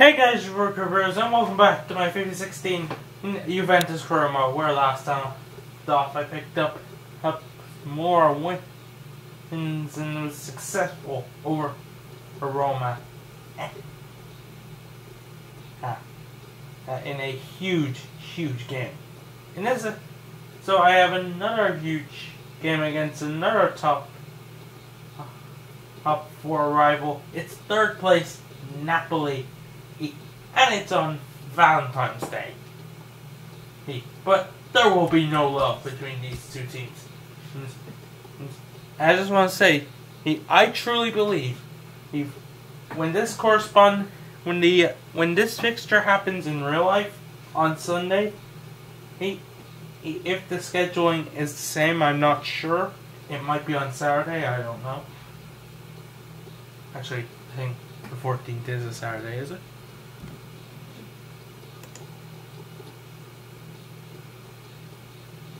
Hey guys, Roker Bros, and welcome back to my FIFA 16 Juventus mode, where last time off I picked up, up more wins and was successful over Roma ah, uh, in a huge, huge game. And this is, so I have another huge game against another top up for a rival. It's third place Napoli and it's on Valentine's Day. But there will be no love between these two teams. I just want to say, I truly believe, when this correspond, when the when this fixture happens in real life on Sunday, if the scheduling is the same, I'm not sure. It might be on Saturday. I don't know. Actually, I think the 14th is a Saturday, is it?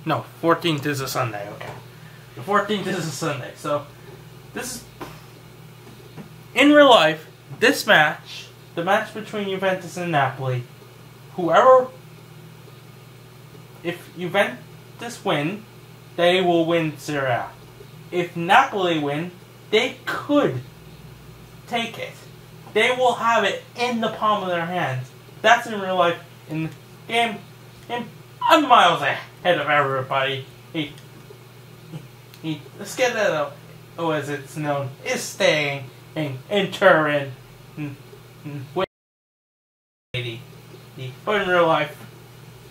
No, 14th is a Sunday, okay. The 14th is a Sunday. So, this is. In real life, this match, the match between Juventus and Napoli, whoever. If Juventus win, they will win Serie A. If Napoli win, they could take it. They will have it in the palm of their hands. That's in real life. In the game, in, I'm miles ahead of everybody. He, he, the Scudetto, oh, as it's known, is staying in, in Turin. But in real life,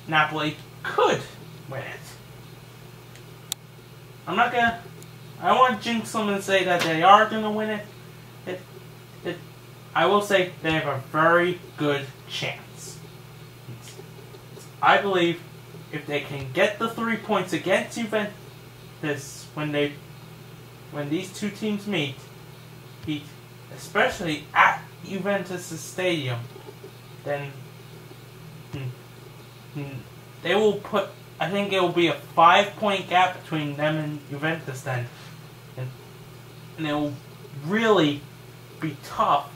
Napoli could win it. I'm not gonna. I want to jinx them and say that they are gonna win it. It it, I will say they have a very good chance. I believe if they can get the three points against Juventus when they when these two teams meet, especially at Juventus' stadium, then hmm, hmm, they will put. I think it will be a five-point gap between them and Juventus then, and, and it will really be tough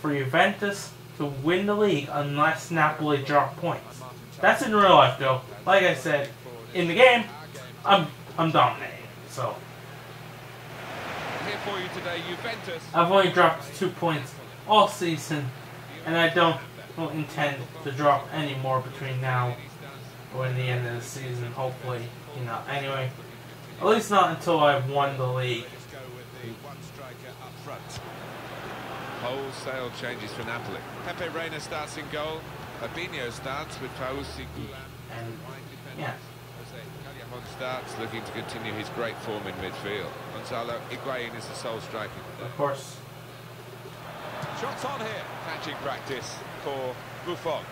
for Juventus to win the league unless Napoli drop points. That's in real life, though. Like I said, in the game, I'm I'm dominating. So I've only dropped two points all season, and I don't, don't intend to drop any more between now or the end of the season. Hopefully, you know. Anyway, at least not until I've won the league. Wholesale changes for Napoli. Pepe Reina starts in goal. Fabinho starts with Fauzi And, yeah. Callejon starts looking to continue his great form in midfield. Gonzalo Higuain is the sole striker. Of course. Shots on here. Catching practice for Buffon.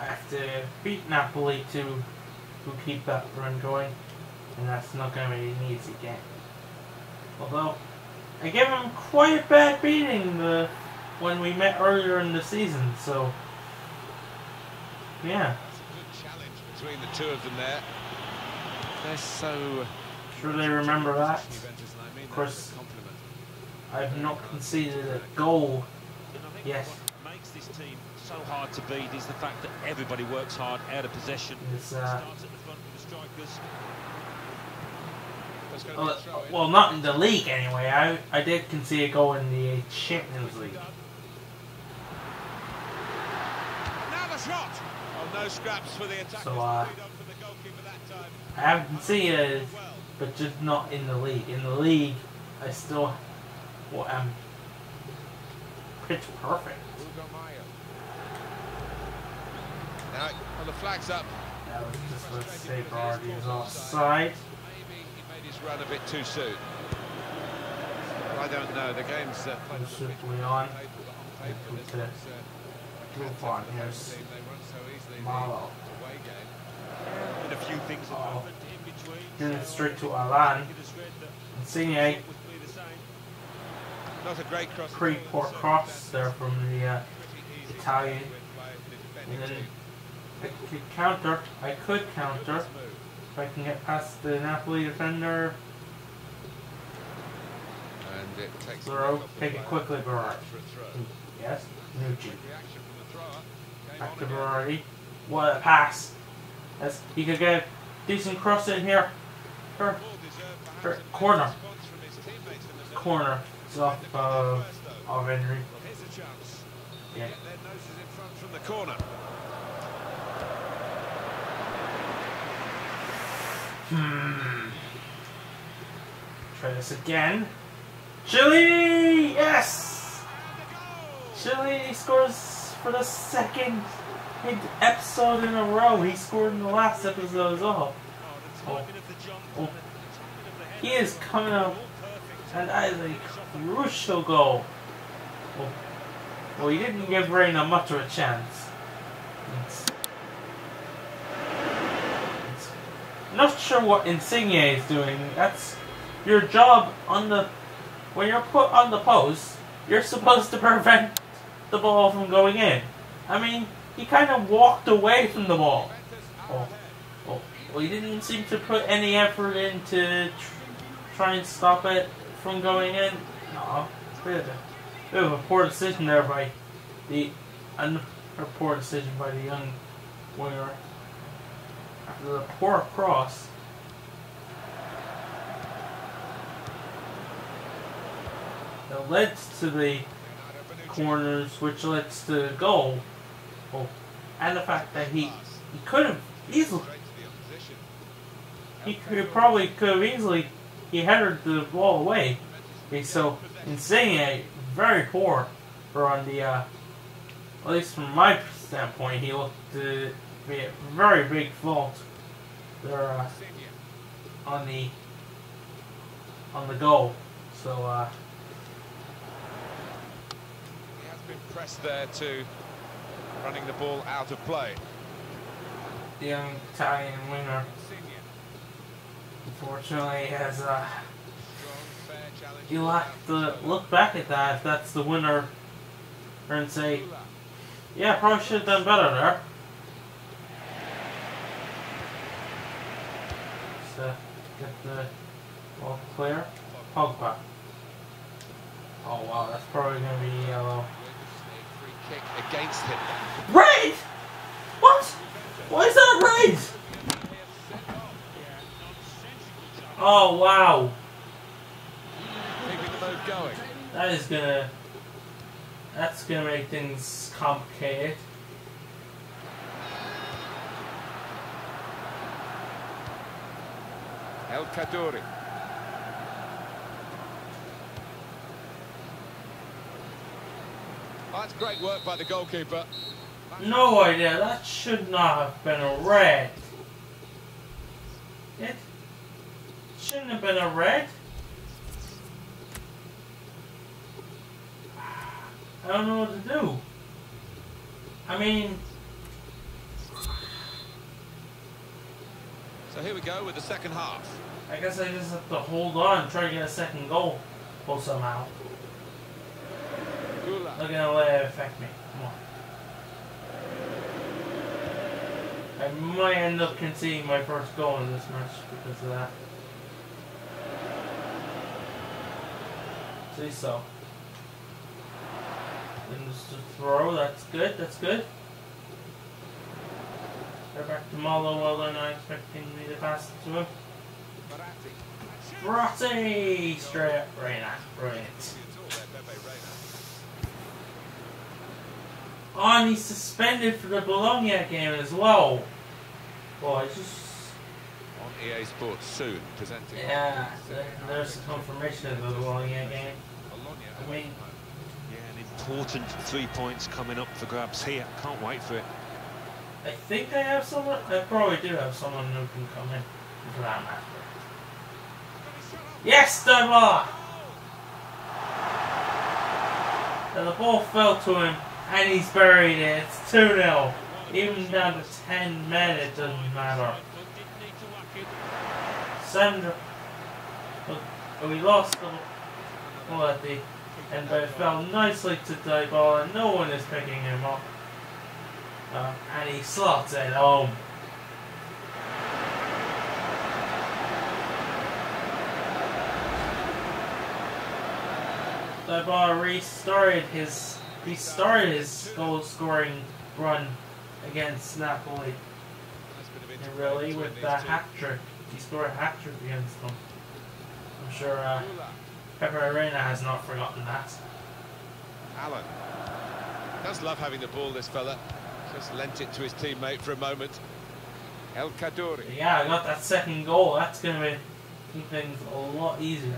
I have to beat Napoli to, to keep that run going. And that's not going to be an easy game. Although, I gave him quite a bad beating the, when we met earlier in the season, so yeah. Good challenge between the two of them there. They're so. Sure, they remember that. Of course, I've not conceded a goal Yes. Makes this team so hard to beat is the fact that everybody works hard out of possession. It's, uh, well, well, not in the league anyway. I I did concede a goal in the Champions League. Now the shot. No scraps for the attack. So uh, I have conceded, but just not in the league. In the league, I still well, am pitch perfect. Now, well, the flag's up. That was just let's say Vardy is offside run a bit too soon. I don't know. The game's uh, simply on. Put it through on. Here's Malo. And a few things oh. Then it's straight to Alan. Insigne. Not a great cross. Pretty poor cross there from the uh, Italian. And then I could counter. I could counter. If I can get past the Napoli defender. And it takes Throw, the off the take it quickly, Berard. For a throw. Yes, Nucci. Reaction from the thrower. Came Back to. Berardi. What a pass. He could get a decent cross in here. Her Her corner. corner is off uh, of Henry. Yeah. Corner. Hmm. Try this again. Chile! Yes! Chile scores for the second episode in a row. He scored in the last episode as well. Oh, the timing of the jump, Oh. the timing of the header, He is coming up, and that is a crucial goal. Well, well he didn't give Reina much of a chance. It's, it's not sure what Insigne is doing. That's your job on the when you're put on the post. You're supposed to prevent the ball from going in. I mean, he kind of walked away from the ball. Oh, oh, well, he didn't seem to put any effort into tr- try and stop it from going in. No, a bit a, bit of a poor decision there by the another poor decision by the young winger after the poor cross. That leads to the corners, which leads to the goal. Oh, and the fact that he he could have easily he could probably could have easily he headed the ball away. Okay, so Insigne very poor for on the uh, at least from my standpoint, he looked to be a very big fault there uh, on the on the goal. So uh, He has been pressed there to running the ball out of play. young Italian winger unfortunately has uh, fair challenge. you'll have to look back at that if that's the winner and say, yeah, probably should have done better there. So get the ball clear. Pogba. Oh wow, that's probably gonna be yellow. Against him. Red! What? Why is that red? Oh wow, Keeping the move going. that is gonna. That's gonna make things complicated. El Kaddouri. That's great work by the goalkeeper. No idea. That should not have been a red. It shouldn't have been a red. I don't know what to do. I mean, So here we go with the second half. I guess I just have to hold on and try to get a second goal. Or somehow. Not gonna let it affect me. Come on. I might end up conceding my first goal in this match because of that. See so. Then just a throw, that's good, that's good. They're back to Malo, well they're not expecting me to pass it to him. Rossi! Straight up, Reina. Brilliant. It's all there, Pepe Reina. Oh, and he's suspended for the Bologna game as well. Boy, it's just On EA Sports soon, presenting. yeah. There's a confirmation of the Bologna game. I mean- Yeah, an important three points coming up for grabs here. Can't wait for it. I think I have someone. I probably do have someone who can come in for that match. Yes, Dybala! And the ball fell to him, and he's buried it. It's 2 0. Even down to 10 men, it doesn't matter. Sandro. But we lost the ball at the end, but it fell nicely to Dybala. No one is picking him up. Uh, and he slots it home. Dybala restarted his restarted his goal scoring run against Napoli. And really, with the hat trick, he scored a hat trick against them. I'm sure uh. Pepe Reina has not forgotten that. Allen. Does love having the ball, this fella. Just lent it to his teammate for a moment. El Kaddouri. Yeah, I got that second goal. That's gonna make things a lot easier.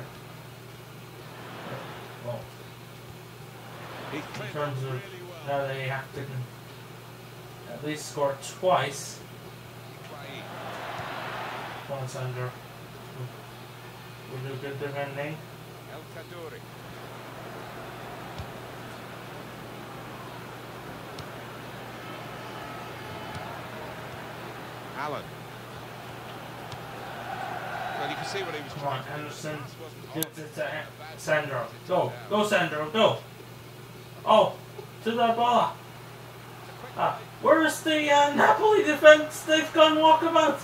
Well, He in terms of how they have to at least score twice. One Sandro. Will do good defending. El Kaddouri. Allen. Well, you can see what he was Come trying on. Anderson. Gives it to Sandro. Go, go Sandro, go. Oh, to the ball. Ah, where's the uh, Napoli defense? They've gone walkabout.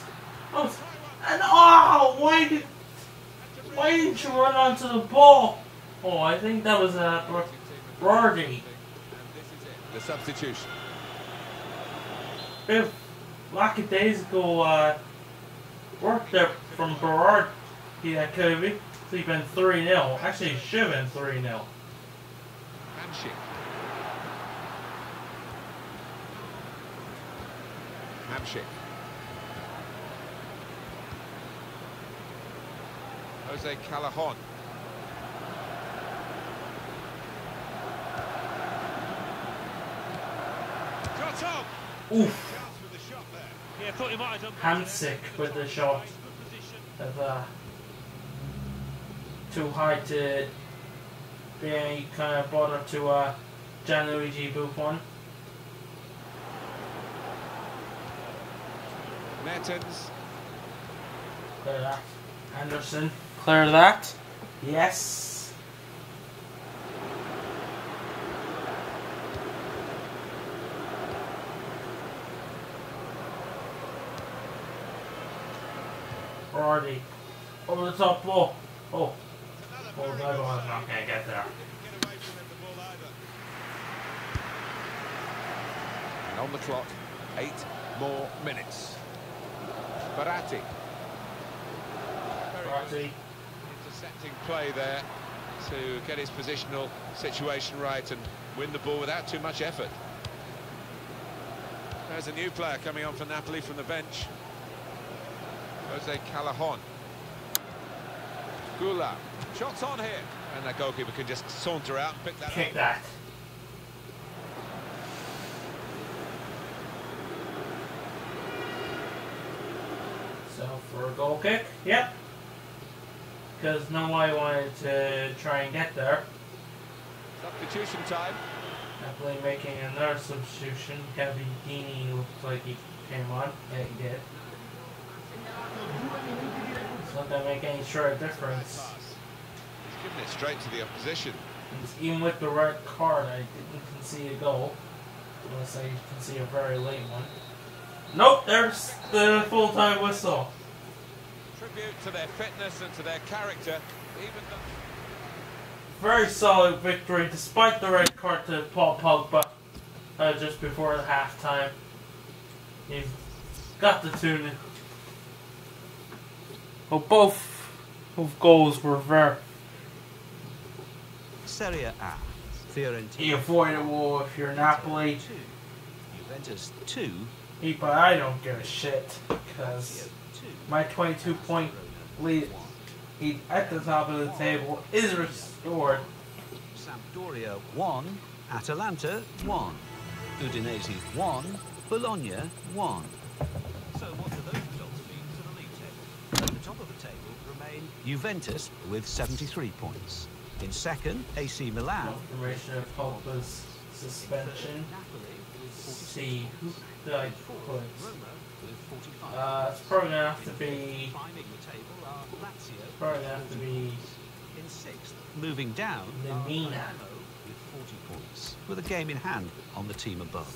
Oh, and oh, why did why didn't you run onto the ball? Oh, I think that was uh, Brody. Is it. The substitution. If lackadaisical uh, work there from Berard, yeah, Kobe. So you've been 3 0. Actually, it should have been 3 0. Hamsik. Hamsik. Jose Callejon. Got up. Oof. Chance with the shot. Yeah, thought he might have done. Hamsik with the shot. Of, uh, too high to be any kind of bother to uh, Gianluigi Buffon. Mertens. Clear that. Anderson. Clear that. Yes. Brody. Over the top ball. Oh. Oh, Another that very good was save. not going to get there. Didn't get away from him, the ball either. And on the clock, eight more minutes. Verratti. Very good Brody. intercepting play there to get his positional situation right and win the ball without too much effort. There's a new player coming on for Napoli from the bench. Jose Callejon. Gula. Shots on here. And that goalkeeper can just saunter out and pick that Kick up. that. So for a goal kick, yep. Because nobody wanted to try and get there. Substitution time. Napoli making another substitution. Gabbiadini looked like he came on. Yeah, he did. It's not gonna make any sort of difference. He's giving it straight to the opposition. Even with the red card, I didn't concede a goal. Unless I concede a very late one. Nope, there's the full-time whistle. Tribute to their fitness and to their character. Even though... Very solid victory, despite the red card to Paul Pogba uh, just before the halftime. He got the tune. Well, both, both goals were very Serie A. Fiorentina. avoidable if you're Napoli. 2. Juventus 2. But I don't give a shit because Lazio 2. My 22 point lead at the top of the table is restored. Sampdoria 1. Atalanta 1. Udinese 1. Bologna 1. So what do those results mean to the league table? At the top of the table remain Juventus with 73 points. In second, AC Milan. Confirmation of Pogba's suspension. See who did I put? Roma with 45 Uh, it's probably gonna have to be. Climbing the table are Lazio Probably gonna have to be. in sixth. Moving down are with 40 points, with a game in hand on the team above.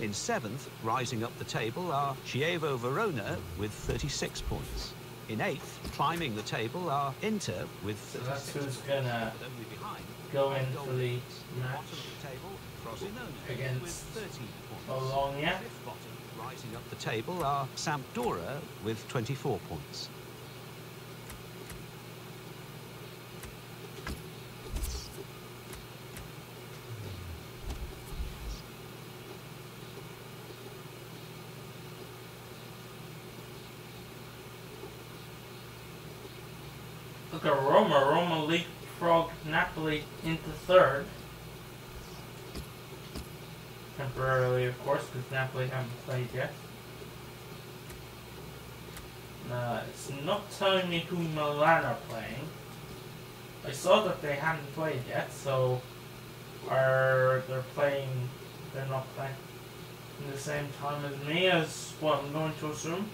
In seventh, rising up the table are Chievo Verona with 36 points. In eighth, climbing the table are Inter with So that's who's gonna But only behind nine. go and into the match of the table, against with 13 points. Bologna. Rising up the table are Sampdoria with 24 points. Look at Roma. Roma leapfrog Napoli into third. Temporarily, of course, because Napoli haven't played yet. Uh, it's not telling me who Milan are playing. I saw that they hadn't played yet, so are they're playing? They're not playing in the same time as me, as what I'm going to assume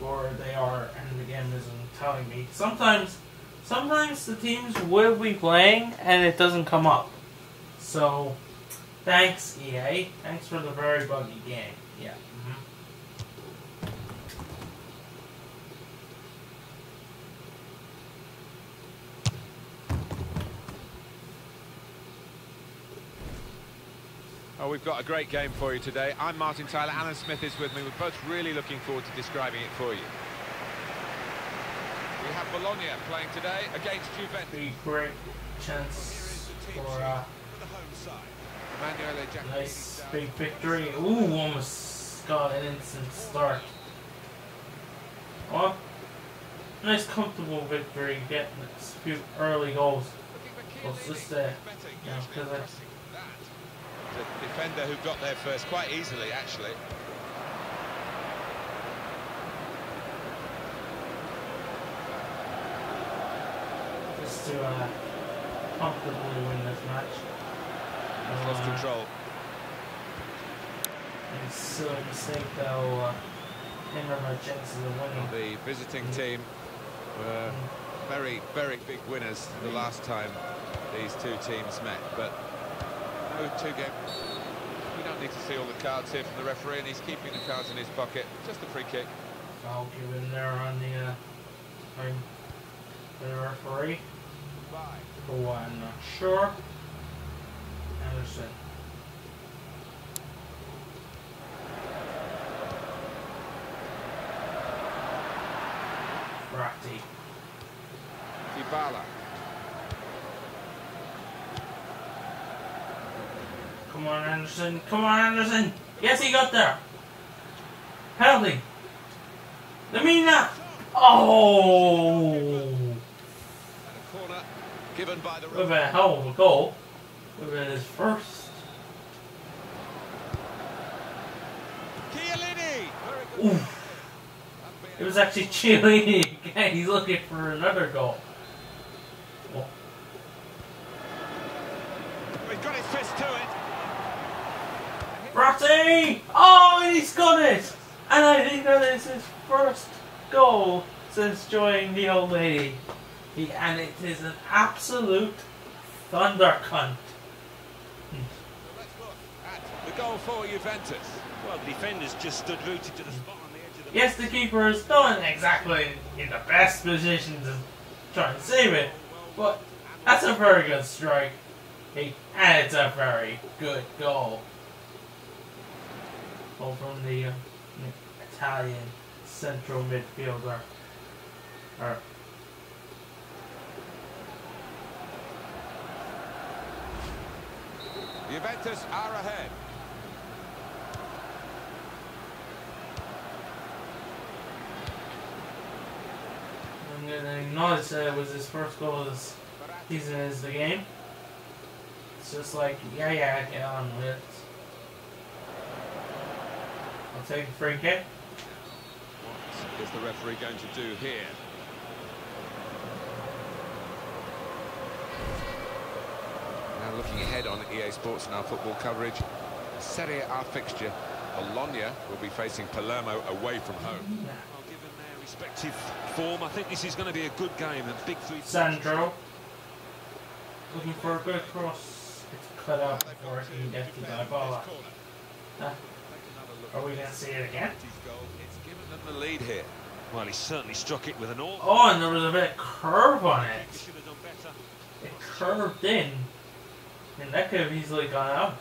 or they are, and the game isn't telling me. Sometimes, sometimes the teams will be playing and it doesn't come up. So, thanks EA. Thanks for the very buggy game. Yeah. mhm. Oh, we've got a great game for you today. I'm Martin Tyler. Alan Smith is with me. We're both really looking forward to describing it for you. We have Bologna playing today against Juventus. Be great chance for a home Jacqueline nice big victory. Ooh, almost got an instant start. Well, nice comfortable victory, getting a few early goals. Well, it's just, uh, you know, 'cause I- The defender who got there first quite easily, actually. just to uh, comfortably win this match. Lost Uh, control. It's still a mistake that'll uh, hinder my chances of winning. The visiting team were very, very big winners the last time these two teams met, but no two game. We don't need to see all the cards here from the referee, and he's keeping the cards in his pocket. Just a free kick. I'll give in there on the uh, the referee, who I'm not sure. Anderson. Ratti. Dybala. Come on, Anderson. Come on, Anderson. Yes, he got there. Penalty. Lamina. Oh. And a corner given by the have a hell of a goal. Have been his first. Chiellini. Oof. It was actually Chiellini again. He's looking for another goal. Well, He's got his fist to it. Ratti! Oh, and he's got it! And I think that is his first goal since joining the old lady. He, and it is an absolute thunder cunt. Let's look at the goal for Juventus. Well, the defenders just stood rooted to the spot on the edge of the Yes, the keeper is not exactly in the best position to try and save it, but that's a very good strike. He, and it's a very good goal. Goal from the uh, Italian central midfielder. Or, Juventus are ahead. I'm to acknowledge that it was his first goal this season as the game. It's just like, yeah, yeah, get on with it. I'll take a free kick. What is the referee going to do here? Now looking ahead on EA Sports and our football coverage, Serie A fixture. Bologna will be facing Palermo away from home. Well, given their respective form, I think this is going to be a good game. A big three. Sandro. Looking for a good cross. It's cut out it get Dybala. Uh, are we going to see it again? It's given them the lead here. Well, he certainly struck it with an all. Oh, and there was a bit of curve on it. should have done better. curved in. And that could have easily gone out.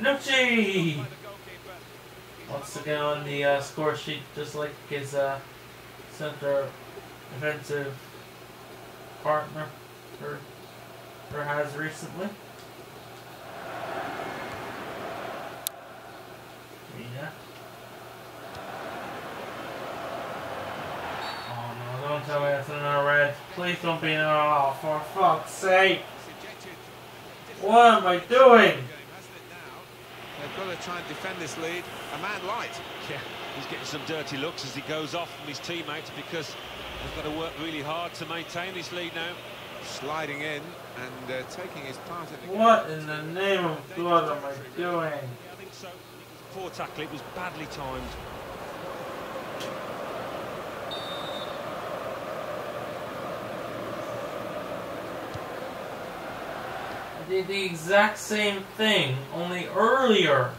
Nucci! To get on the uh, score sheet just like his uh, center defensive partner or, or has recently. Yeah. Oh no, don't tell me that's another red. Please don't be another oh, for fuck's sake. What am I doing? Game, hasn't it now? They've got to try and defend this lead. A man light. Yeah, he's getting some dirty looks as he goes off from his teammates because they've got to work really hard to maintain this lead now. Sliding in and uh, taking his part in the game. What in the name of God am I doing? I think so. Poor tackle, it was badly timed. I did the exact same thing, only earlier.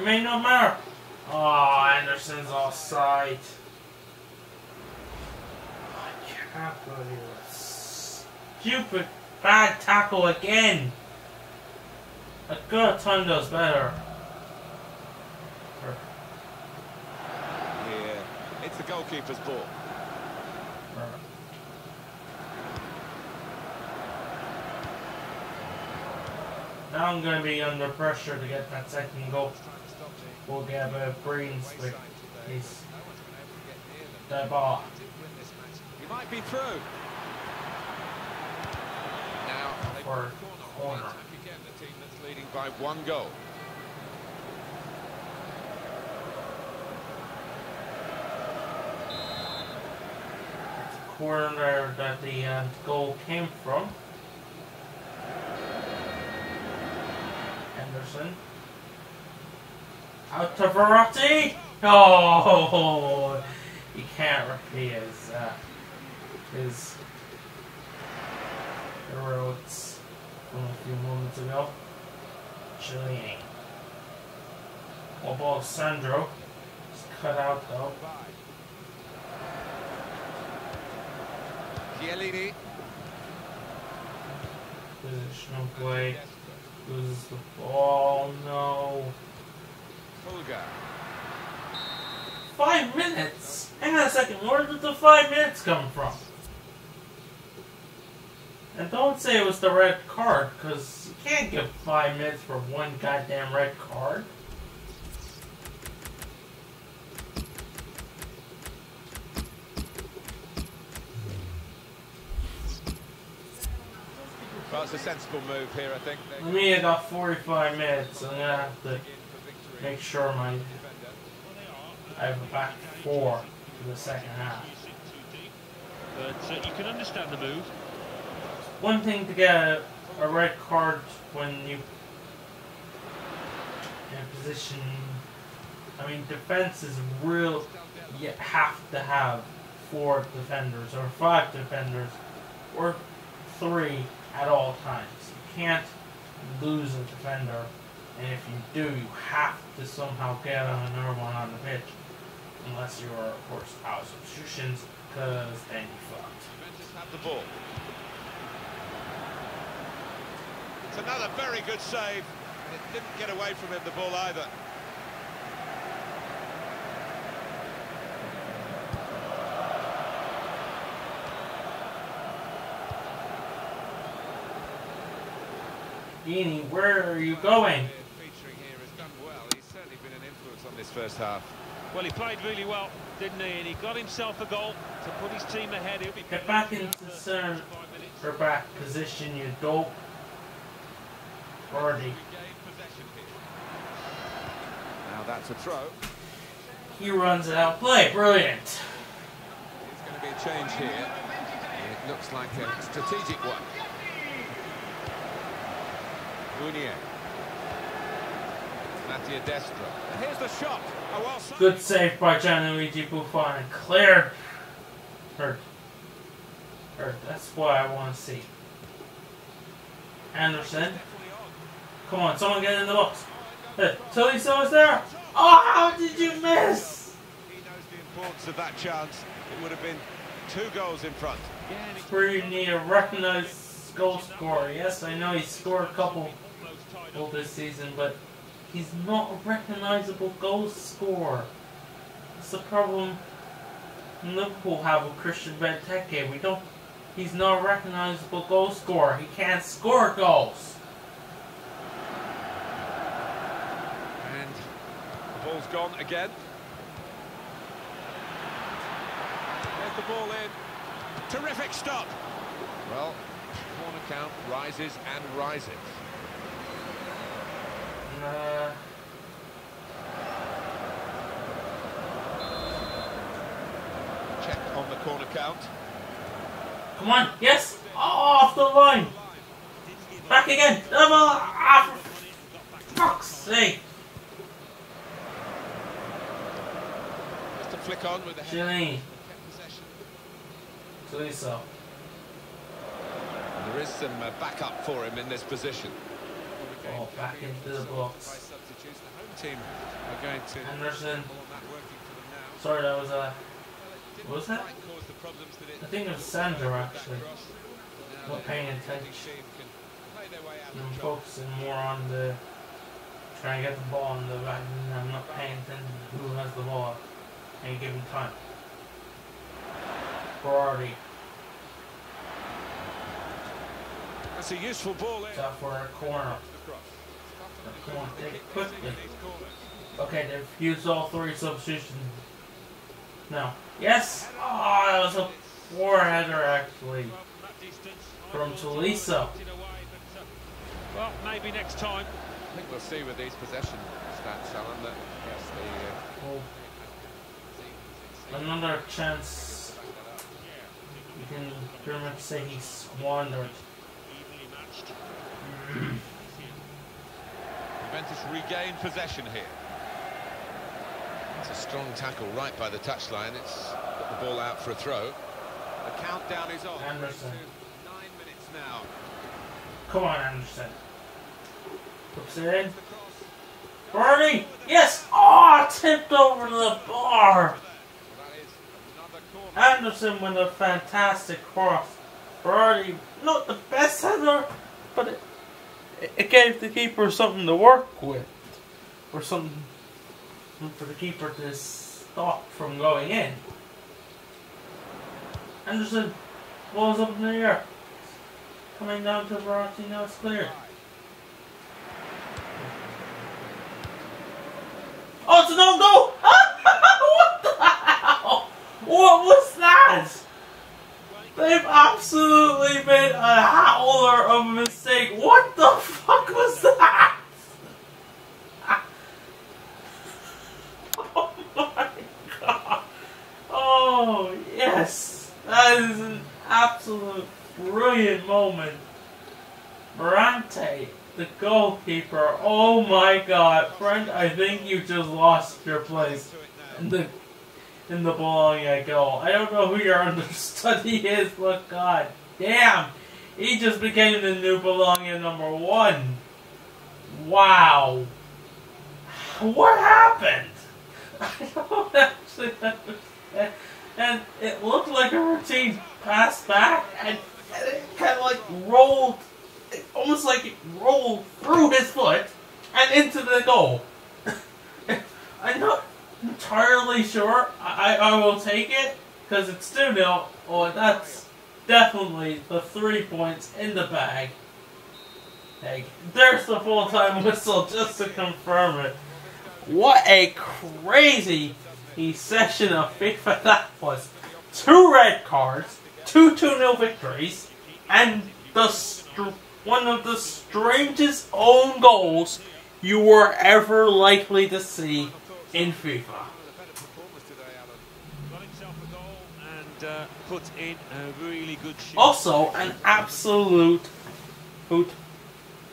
It may not matter. Oh, Anderson's offside. I can't believe it. Stupid bad tackle again. I could have those better. Yeah, it's the goalkeeper's ball. Now I'm going to be under pressure to get that second goal. Trying to stop the We'll get a brains with his No one's been able to get near them. that ball. Did win this match. He might be through. Now For corner. again, the team that's leading by one goal. corner that the uh, goal came from. Henderson. Out to Verratti. Oh, he can't repeat his uh, his heroics from a few moments ago. Chiellini. Well, ball Sandro. It's cut out though. Chiellini. Positional play. Loses the ball. No. Five minutes? Hang on a second. Where did the five minutes come from? And don't say it was the red card, because you can't give five minutes for one goddamn red card. Well, it's a sensible move here, I think. They Let me got 45 minutes. I'm gonna have to dig in for victory. make sure my I have a back four for the second half. But uh, you can understand the move. One thing to get a, a red card when you in a position. I mean, defense is real. You have to have four defenders or five defenders or three at all times. You can't lose a defender, and if you do, you have to somehow get another one on the pitch, unless you are, of course, out of substitutions, because then you fucked. Juventus the ball. It's another very good save. It didn't get away from him, the ball either. Beanie, where are you going? Featuring here has done well. He's certainly been an influence on this first half. Well, he played really well, didn't he? And he got himself a goal to put his team ahead. He'll be Get back into the center five minutes. or back position, you dope. Already. Regain possession here. Now that's a throw. He runs it out play. Brilliant. It's going to be a change here. It looks like a strategic one. Mounier. Mattia Destro. Here's the shot. Well, Good save by Gianluigi Buffon and cleared. Hurt. Hurt. That's what I want to see. Anderson. Come on, someone get in the box. Hey, Tolisso is there. Oh, how did you miss? He knows the importance of that chance, it would have been two goals in front. We need a recognized goal scorer. Yes, I know he scored a couple goals this season, but he's not a recognizable goal scorer. It's the problem Liverpool have with Christian Benteke. We don't. He's not a recognizable goal scorer. He can't score goals. And the ball's gone again. There's the ball in. Terrific stop. Well, corner count rises and rises. Uh, Check on the corner count. come on, yes, off the line. Back again. Double. Ah, for fuck's sake. Just to flick on with the head. Janine. Possession. Tolisso. And there is some uh, backup for him in this position. Oh, back into the box. substitutes, the home team are going to Anderson. all that working for them now. Sorry, that was a. Didn't What was that? quite cause the problems that it I think it was Sandro actually. Not paying attention. team can play their way out of I'm focusing more on the trying to get the ball in the right, and I'm not paying attention to who has the ball at any given time. Berardi, That's a useful ball out for a corner. Across. Come on, take it quickly. In these corners. Okay, they've used all three substitutions. No. Yes! Oh, that was a four header actually. From that distance, I From thought Tolisso. he was knocked it away, but, uh, Well, maybe next time. I think we'll see with these possession stats, Alan, that yes, the Well, uh, another chance. You can pretty much say he squandered. Evenly. Juventus regain possession here. It's a strong tackle right by the touchline. It's got the ball out for a throw. The countdown is on. Anderson. Nine minutes now. Come on, Anderson. Puts it in. The. Bernie! Yes! Oh, tipped over the bar! Well, that is another. Anderson with a fantastic cross. Bernie, not the best header, but it, it gave the keeper something to work with. Or something for the keeper to stop from going in. Anderson, ball's up in the air. Coming down to Verratti, now it's clear. Oh, it's an own goal! what the hell? What was that? They've absolutely made a howler of a mistake. What the fuck was that? Oh my god. Oh, yes. That is an absolute brilliant moment. Mirante, the goalkeeper. Oh my god. Friend, I think you just lost your place now. In the in the Bologna goal. I don't know who your understudy is, but god damn, he just became the new Bologna number one. Wow. What happened? I don't actually understand. And it looked like a routine pass back, and, and it kind of like rolled, almost like it rolled through his foot and into the goal. I'm not entirely sure. I, I will take it because it's 2 0. Oh, that's definitely the three points in the bag. Hey, there's the full time whistle just to confirm it. What a crazy session of FIFA that was. Two red cards, two 2 0 victories, and the one of the strangest own goals you were ever likely to see in FIFA. One of the better performers today, Alan. Got himself a goal and uh, put in a really good shot. Also, an absolute hoot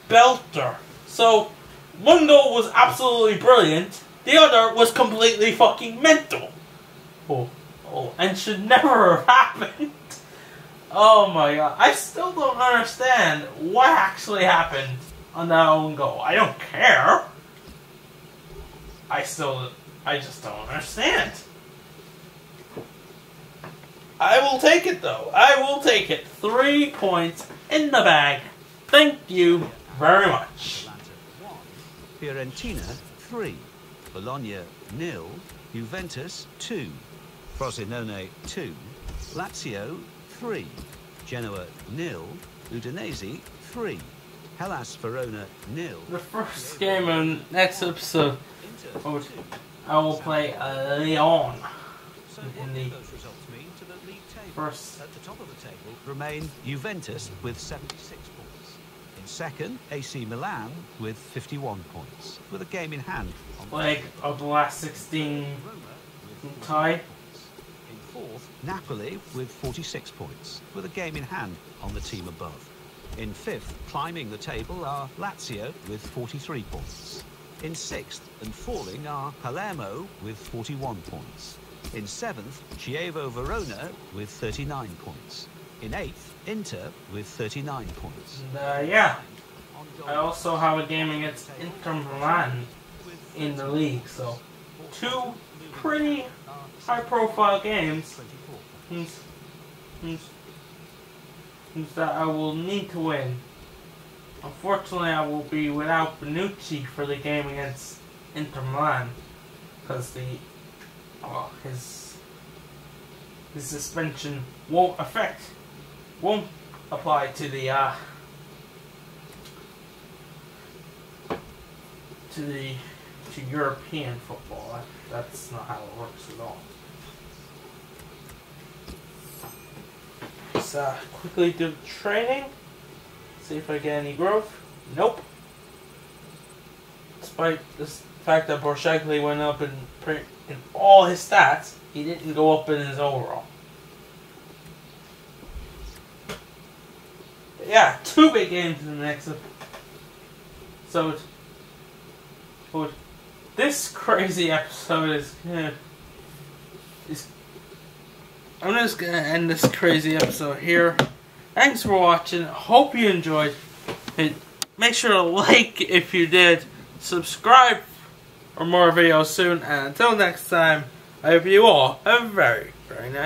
belter. So, one goal was absolutely brilliant, the other was completely fucking mental. Oh, oh, and should never have happened. Oh my god. I still don't understand what actually happened on that own goal. I don't care. I still, I just don't understand. I will take it though. I will take it. Three points in the bag. Thank you very much. Fiorentina 3, Bologna nil, Juventus 2, Frosinone 2, Lazio 3, Genoa nil, Udinese 3, Hellas Verona nil. The first game in next episode, Inter 2. I will play uh, Lyon. So in the results mean to the league table? First, At the top of the table remain Juventus with 76 points. In second, AC Milan with 51 points, with a game in hand. on leg of the last 16 Roma with 49 tie. In fourth, Napoli with 46 points, with a game in hand on the team above. In fifth, climbing the table are Lazio with 43 points. In sixth and falling are Palermo with 41 points. In seventh, Chievo Verona with 39 points. In eighth, Inter with 39 points. And, uh, yeah, I also have a game against Inter Milan in the league, so two pretty high-profile games 24 means, means, means that I will need to win. Unfortunately, I will be without Bonucci for the game against Inter Milan because the oh, his his suspension won't affect won't apply to the uh, to the to European football. That, that's not how it works at all. Let's uh, quickly do training. See if I get any growth. Nope. Despite the fact that Barzagli went up in in all his stats, he didn't go up in his overall. But yeah, two big games in the next episode. This crazy episode is gonna is I'm just gonna end this crazy episode here. Thanks for watching. Hope you enjoyed it. Make sure to like if you did. Subscribe for more videos soon. And until next time, I hope you all have a very, very nice